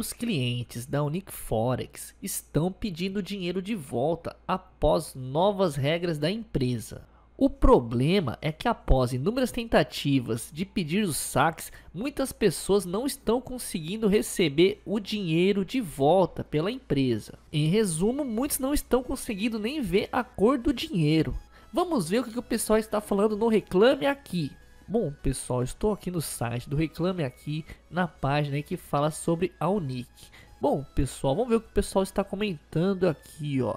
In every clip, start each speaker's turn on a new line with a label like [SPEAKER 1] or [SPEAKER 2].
[SPEAKER 1] Vários clientes da Unique Forex estão pedindo dinheiro de volta após novas regras da empresa. O problema é que após inúmeras tentativas de pedir os saques, muitas pessoas não estão conseguindo receber o dinheiro de volta pela empresa. Em resumo, muitos não estão conseguindo nem ver a cor do dinheiro. Vamos ver o que o pessoal está falando no Reclame Aqui. Bom, pessoal, estou aqui no site do Reclame Aqui, na página que fala sobre a Unique. Bom, pessoal, vamos ver o que o pessoal está comentando aqui, ó.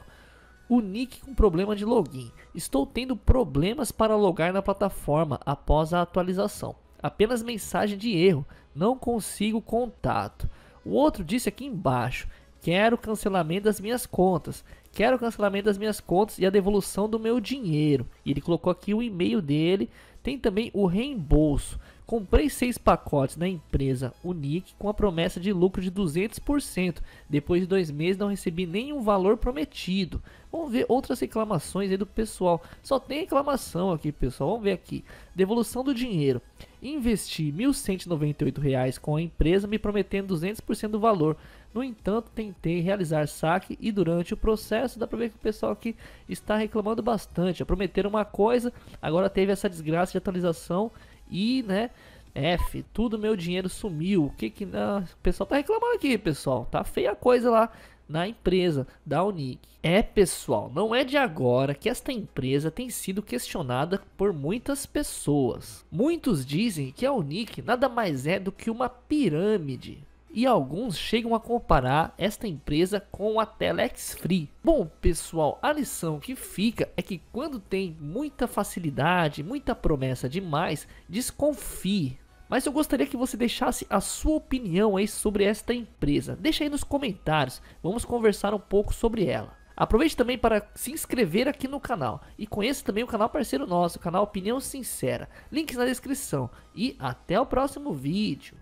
[SPEAKER 1] O Nick com problema de login. Estou tendo problemas para logar na plataforma após a atualização. Apenas mensagem de erro. Não consigo contato. O outro disse aqui embaixo. Quero cancelamento das minhas contas. Quero cancelamento das minhas contas e a devolução do meu dinheiro. E ele colocou aqui o e-mail dele. Tem também o reembolso. Comprei seis pacotes na empresa Unique com a promessa de lucro de 200%. Depois de dois meses não recebi nenhum valor prometido. Vamos ver outras reclamações aí do pessoal. Só tem reclamação aqui, pessoal. Vamos ver aqui. Devolução do dinheiro. Investi R$ 1.198 com a empresa me prometendo 200% do valor. No entanto, tentei realizar saque e durante o processo dá para ver que o pessoal aqui está reclamando bastante. Prometeram uma coisa, agora teve essa desgraça de atualização e, né, F, tudo meu dinheiro sumiu. O que que não, o pessoal tá reclamando aqui, pessoal? Tá feia a coisa lá na empresa da Unique. É, pessoal, não é de agora que esta empresa tem sido questionada por muitas pessoas. Muitos dizem que a Unique nada mais é do que uma pirâmide e alguns chegam a comparar esta empresa com a Telex Free. Bom, pessoal, a lição que fica é que quando tem muita facilidade, muita promessa demais, desconfie. Mas eu gostaria que você deixasse a sua opinião aí sobre esta empresa. Deixa aí nos comentários, vamos conversar um pouco sobre ela. Aproveite também para se inscrever aqui no canal e conheça também o canal parceiro nosso, o canal Opinião Sincera. Links na descrição e até o próximo vídeo.